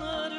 canı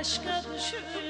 aşka düşür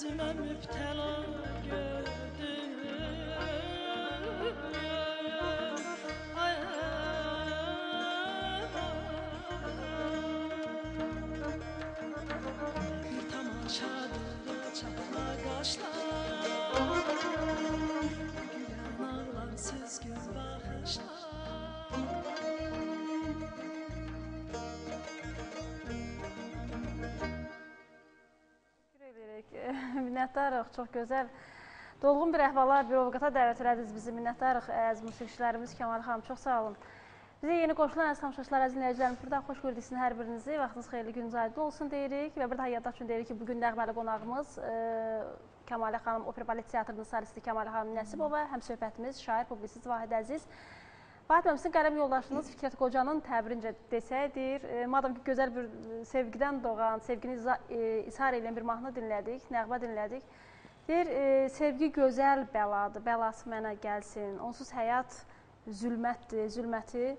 özüme müptela gördüm Minnətdarıq, çox gözəl. Dolğun bir əhvalat, bir ovqata dəvət elədiniz bizi. Minnətdarıq əziz musiqiçilərimiz Kəmal xanım, çox sağ olun. Bizə yeni qoşulan əziz tamaşaçılar, əziz dinləyicilərimiz burada xoş gördük sizin hər birinizi. Vaxtınız xeyirli, gününüz aydın olsun deyirik və burada yaddaş üçün deyirik ki, bu gün nəğməli qonağımız e, Kəmalə xanım Opera Balet Teatrının solisti Kəmalə xanım Nəsibova, həm söhbətimiz şair, publisist Vahid Əziz. Vahid müəllim, sizin qələm yoldaşınız Fikrət Qocanın təbirincə desəydir, e, madam ki, gözəl bir e, sevgidən doğan, sevgini iza, e, edən bir mahnı dinlədik, nəğmə dinlədik. Deyir, e, sevgi gözəl bəladır, bəlası mənə gəlsin. Onsuz həyat zülmətdir, zülməti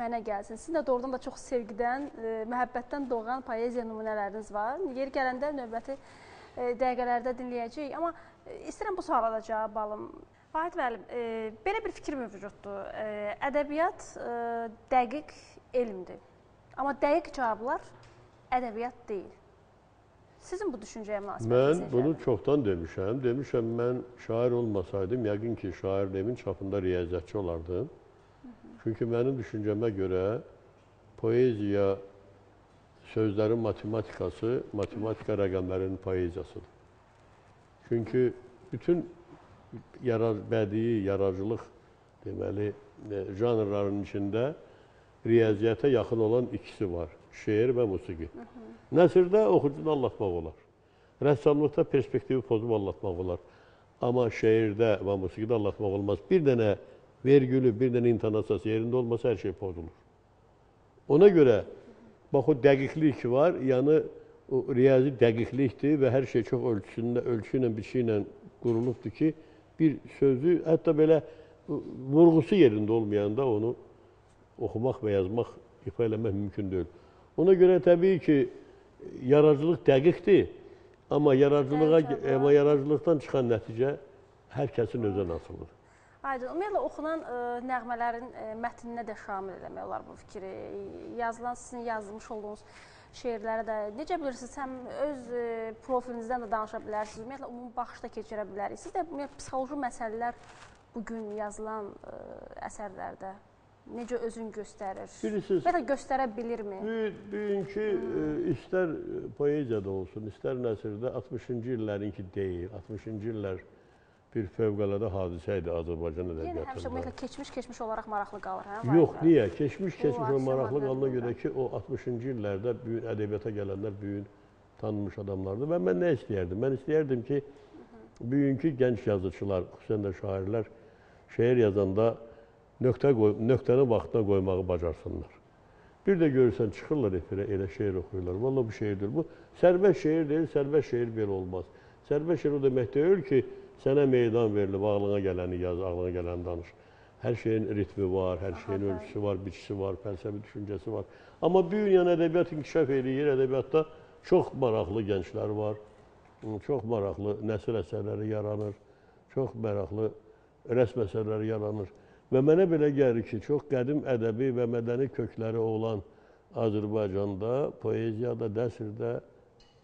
mənə gəlsin. Sizin də doğrudan da çox sevgidən, e, məhəbbətdən doğan poeziya nümunələriniz var. Yeri gələndə növbəti e, dəqiqələrdə dinləyəcəyik. Amma istəyirəm bu suala da cavab alım. Vahid müəllim, e, belə bir fikir mövcuddur. E, ədəbiyyat e, dəqiq elmdir. Amma dəqiq cavablar ədəbiyyat deyil. Sizin bu düşüncəyə münasibətiniz Mən bunu çoxdan demişəm. Demişəm mən şair olmasaydım, yəqin ki, şairliyimin çapında riyaziyyatçı olardım. Çünki mənim düşüncəmə görə poeziya sözlərin matematikası, matematika rəqəmlərinin poeziyasıdır. Çünki bütün yara bədii, yaradıcılıq deməli e, janrların içində riyaziyyata yaxın olan ikisi var. Şeir və musiqi. Nəsrdə oxucunu anlatmaq olar. Rəssamlıqda perspektivi pozub anlatmaq olar. Amma şeirdə və musiqidə anlatmaq olmaz. Bir dənə vergülü, bir dənə intonasiyası yerində olmasa hər şey pozulur. Ona görə bax o dəqiqlik var, yəni o riyazi dəqiqlikdir və hər şey çox ölçüsündə, ölçü ilə, biçi ilə qurulubdur ki, bir sözü hətta belə vurğusu yerində olmayanda onu oxumaq və yazmaq, ifa eləmək mümkün deyil. Ona görə təbii ki, yaradıcılıq dəqiqdir, amma yaradıcılığa, amma yaradıcılıqdan çıxan nəticə hər kəsin özünə asılıdır. Aydın. Ümumiyyətlə oxunan ə, nəğmələrin ə, mətninə də şamil eləmək olar bu fikri. Yazılan sizin yazmış olduğunuz şeirlərə də necə bilirsiniz, həm öz ə, profilinizdən də danışa bilərsiniz. Ümumiyyətlə ümumi baxış da keçirə bilərik. Siz də ümumiyyətlə psixoloji məsələlər bu gün yazılan ə, əsərlərdə necə özünü göstərir? Bilirsiniz, Və ya göstərə bilirmi? Bu- Bugünkü e, istər e, poeziyada olsun, istər nəsrdə 60-cı illərinki deyil. 60-cı illər bir fövqəladə hadisə idi Azərbaycan Yəni həmişə ədəbiyyatında. ümumiyyətlə keçmiş-keçmiş olaraq maraqlı qalır, hə? Yox, niyə? Keçmiş keçmiş o maraqlı adlarında. görə ki, o 60-cı illərdə gün ədəbiyyata gələnlər gün tanınmış adamlardır. Və mən nə istəyərdim? Mən istəyərdim ki, bugünkü gənc yazıçılar, xüsusən də şairlər şeir yazanda nöqtə qoy, nöqtəni vaxtına qoymağı bacarsınlar. Bir də görürsən çıxırlar efirə elə şeir oxuyurlar. Vallahi bu şeirdir. Bu sərbəst şeir deyil, sərbəst şeir belə olmaz. Sərbəst şeir o demək deyil ki, sənə meydan verilib, ağlına gələni yaz, ağlına gələni danış. Hər şeyin ritmi var, hər şeyin ölçüsü var, biçisi var, fəlsəfi düşüncəsi var. Amma bu gün yəni ədəbiyyat inkişaf eləyir. Ədəbiyyatda çox maraqlı gənclər var. Çox maraqlı nəsr əsərləri yaranır. Çox maraqlı rəsm əsərləri yaranır. Və mənə belə gəlir ki, çox qədim ədəbi və mədəni kökləri olan Azərbaycanda poeziyada,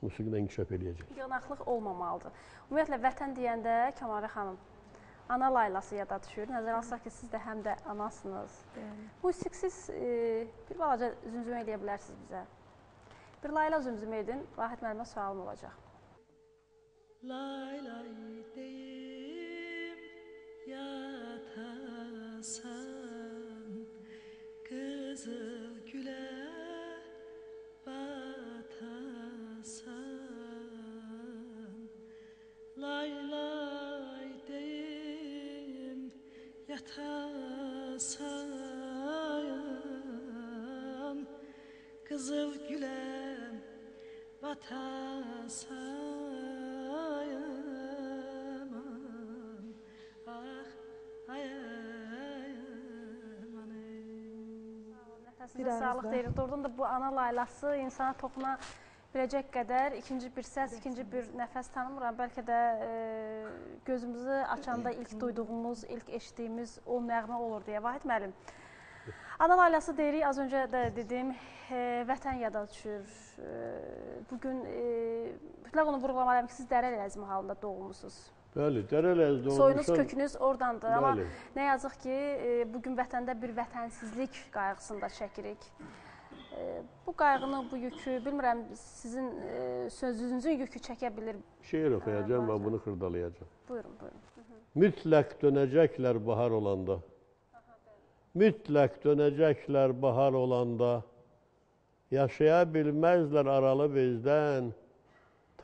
nəsrdə, musiqidə inkişaf eləyəcək. Yanaqlıq olmamalıdır. Ümumiyyətlə vətən deyəndə Kəmal xanım ana laylası yada düşür. Nəzərə alsaq ki, siz də həm də anasınız. Musiqisiz e, bir balaca zümzümə eləyə bilərsiniz bizə. Bir layla zümzümə edin. Vahid müəllimə sualım olacaq. Lay lay deyim yatasan Kızıl yatasan Kızıl güle batasan Ah Bir sağlıq deyirik. Doğrudan da bu ana laylası insana toxuna biləcək qədər ikinci bir səs, ikinci bir nəfəs tanımıram. Bəlkə də e, gözümüzü açanda ilk duyduğumuz, ilk eşitdiyimiz o nəğmə olur deyə. Vahid müəllim. Ana laylası deyirik, az öncə də dedim, e, vətən yada düşür. E, bu gün e, mütləq onu vurğulamalıyam ki, siz Dərəl Əzmi halında doğulmusunuz. Bəli, Dərələzdə Soyunuz, olmuşam. kökünüz oradandır. Amma Bəli. nə yazıq ki, e, bu gün vətəndə bir vətənsizlik qayğısında çəkirik. Bu qayğını, bu yükü, bilmirəm, sizin e, sözünüzün yükü çəkə bilir. Şeir oxuyacağım və Hə, bunu xırdalayacağım. Buyurun, buyurun. Mütləq dönəcəklər bahar olanda. Mütləq dönəcəklər bahar olanda. Yaşaya bilməzlər aralı bizdən.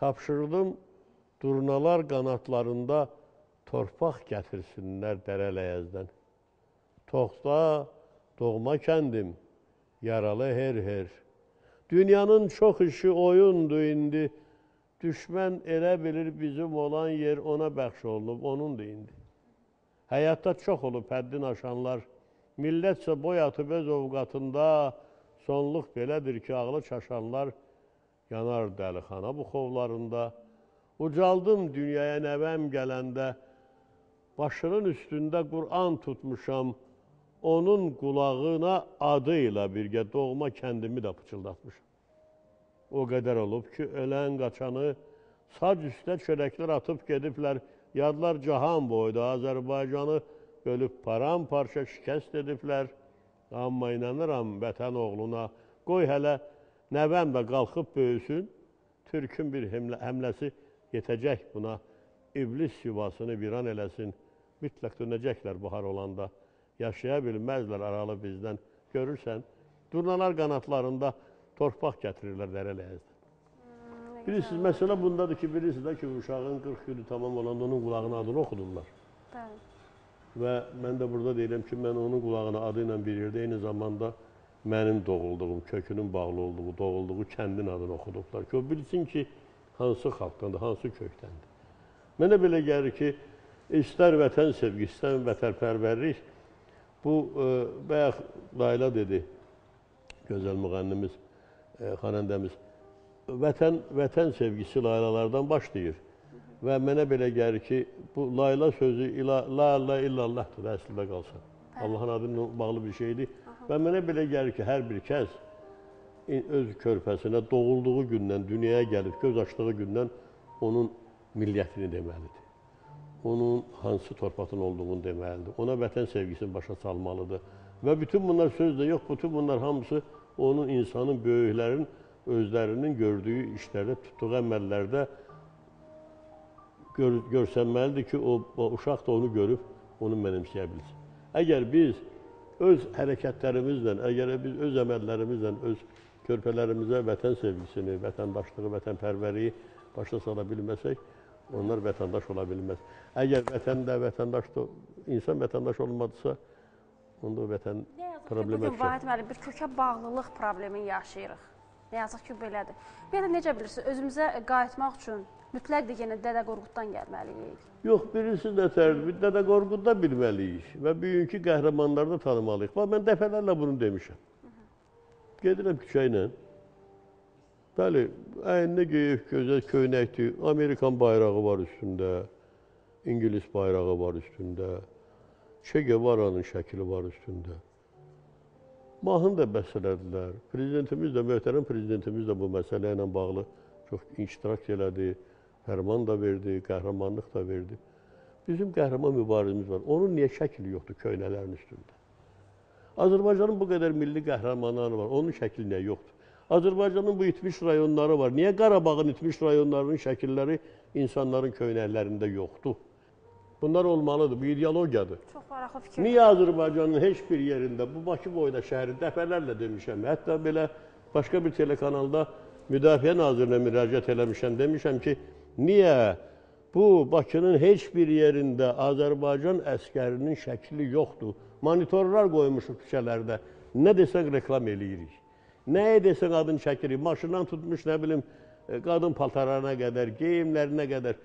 Tapşırdım durnalar qanatlarında torpaq gətirsinlər dərələyəzdən. Toxta, doğma kəndim, yaralı her-her. Dünyanın çox işi oyundu indi. Düşmən elə bilir bizim olan yer ona bəxş olunub, onundur indi. Həyatda çox olub həddin aşanlar. Millətcə boy atıb öz ovqatında. Sonluq belədir ki, ağlı çaşanlar yanar dəlixana bu xovlarında. Ucaldım dünyaya nəvəm gələndə. Başının üstündə Qur'an tutmuşam. Onun qulağına adı ilə birgə doğma kəndimi də pıçıldatmışam. O qədər olub ki, ölən qaçanı sac üstə çörəklər atıb gediblər. Yadlar cahan boyda Azərbaycanı bölüb param-parça şikəst ediblər. Amma inanıram vətən oğluna, qoy hələ nəvəm də qalxıb böyüsün. Türkün bir həmlə, həmləsi yetəcək buna. İblis yuvasını viran eləsin. Mütləq dönəcəklər bahar olanda. Yaşaya bilməzlər aralı bizdən. Görürsən, durnalar qanatlarında torpaq gətirirlər dərələyəzdən. Bilirsiniz, məsələ bundadır ki, bilirsiniz də ki, uşağın 40 günü tamam olanda onun qulağına adını oxudurlar. Bəli. Və mən də burada deyirəm ki, mən onun qulağına adı ilə bir yerdə eyni zamanda mənim doğulduğum, kökünün bağlı olduğu, doğulduğu kəndin adını oxudublar ki, o bilsin ki, hansı xalqdandır, hansı kökdəndir. Mənə belə gəlir ki, istər vətən sevgi, istər vətənpərvərlik, bu e, bayaq Layla dedi, gözəl müğənnimiz, e, xanəndəmiz, vətən vətən sevgisi laylalardan başlayır. Və mənə belə gəlir ki, bu layla sözü ila, la la illallahdır əslində qalsa. Allahın adı ilə bağlı bir şeydir. Və mənə belə gəlir ki, hər bir kəs öz körpəsinə doğulduğu gündən, dünyaya gəlib göz açdığı gündən onun milliyyətini deməlidir. Onun hansı torpaqdan olduğunu deməlidir. Ona vətən sevgisini başa salmalıdır. Və bütün bunlar söz də yox, bütün bunlar hamısı onun insanın, böyüklərin özlərinin gördüyü işlərdə, tutduğu əməllərdə gör, görsənməlidir ki, o, o uşaq da onu görüb onu mənimsəyə bilsin. Əgər biz öz hərəkətlərimizlə, əgər biz öz əməllərimizlə, öz körpələrimizə vətən sevgisini, vətəndaşlığı, vətənpərvəriyi başa sala bilməsək, onlar vətəndaş ola bilməz. Əgər vətəndə vətəndaş da, insan vətəndaş olmadısa, onda o vətən problemə düşər. Vahid müəllim bir kökə bağlılıq problemini yaşayırıq. Nə yazıq ki, belədir. Belə necə bilirsiniz, özümüzə qayıtmaq üçün mütləq də yenə Dədə Qorquddan gəlməliyik. Yox, birisi? Bir Dədə Qorqudda bilməliyik və bugünkü qəhrəmanları da tanımalıyıq. Bax, mən dəfələrlə bunu demişəm. Gedirəm küçə ilə. Bəli, əynində geyib gözəl köynəkdir. Amerikan bayrağı var üstündə. İngilis bayrağı var üstündə. Che Guevara'nın şəkli var üstündə. Mahnı da bəstələdilər. Prezidentimiz də, möhtərəm prezidentimiz də bu məsələ ilə bağlı çox iştirak elədi, fərman da verdi, qəhrəmanlıq da verdi. Bizim qəhrəman mübarizimiz var. Onun niyə şəkli yoxdur köynələrin üstündə? Azərbaycanın bu qədər milli qəhrəmanları var. Onun şəkli niyə yoxdur? Azərbaycanın bu itmiş rayonları var. Niyə Qarabağın itmiş rayonlarının şəkilləri insanların köynəklərində yoxdur? Bunlar olmalıdır. Bu ideologiyadır. Çox maraqlı fikir. Niyə Azərbaycanın heç bir yerində, bu Bakı boyda şəhəri dəfələrlə demişəm, hətta belə başqa bir telekanalda Müdafiə Nazirinə müraciət eləmişəm, demişəm ki, niyə bu Bakının heç bir yerində Azərbaycan əskərinin şəkli yoxdur? Monitorlar qoymuşuq küçələrdə. Nə desək reklam eləyirik. Nəyə desən adını çəkirik. Maşından tutmuş, nə bilim, e, qadın paltarlarına qədər, geyimlərinə qədər.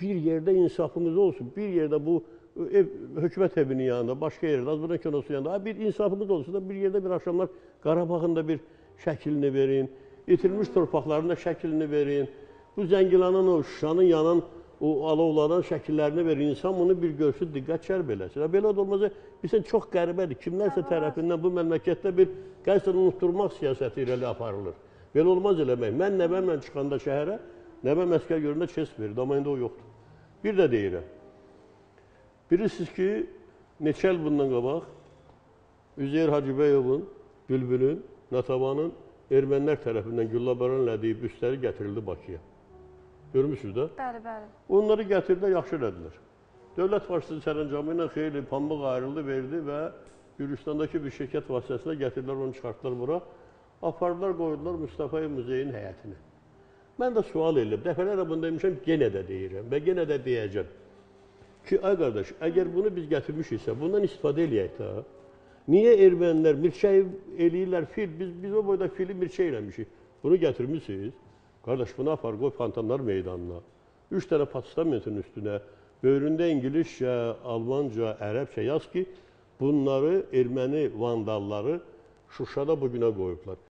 Bir yerdə insafımız olsun. Bir yerdə bu ev, hökumət evinin yanında, başqa yerdə, Azərbaycan kinosu yanında. Bir insafımız olsun da bir yerdə bir axşamlar Qarabağın da bir şəklini verin. İtilmiş torpaqların da şəklini verin. Bu Zəngilanın, o Şuşanın yanan o alovlanan şəkillərini verin. İnsan bunu bir görsün, diqqət cəlb eləsin. Belə də olmazsa, bilsən, çox qəribədir. Kimlərsə tərəfindən bu məmləkətdə bir qəsdən unutturmaq siyasəti irəli aparılır. Belə olmaz eləmək. Mən nəvəmlə çıxanda şəhərə, nəvəm əskər göründə çes verir, amma indi o yoxdur. Bir də deyirəm. Bilirsiniz ki, neçə il bundan qabaq Üzeyir Hacıbəyovun, Bülbülün, Natavanın ermənilər tərəfindən güllabaran elədiyi büstləri gətirildi Bakıya. Görmüsünüz də? Bəli, bəli. Onları gətirdilər, yaxşı elədilər. Dövlət başçısı sərəncamı ilə xeyli pambıq ayrıldı, verdi və Gürcüstandakı bir şirkət vasitəsilə gətirdilər, onu çıxartdılar bura. Apardılar, qoydular Mustafa Muzeyin həyətinə. Mən də sual edirəm, dəfələrlə bunu demişəm, yenə də deyirəm və yenə də deyəcəm. Ki, ay qardaş, əgər bunu biz gətirmişiksə, bundan istifadə eləyək də. Niyə ermənilər milçək eləyirlər fil, biz, biz o boyda fili milçək eləmişik. Bunu gətirmişsiniz. Qardaş, bunu apar, qoy Pantanlar meydanına. Üç dənə postamentin üstünə, böyründə ingiliscə, almanca, ərəbcə yaz ki, bunları erməni vandalları Şuşada bugünə qoyublar.